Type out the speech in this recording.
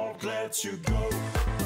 won't let you go.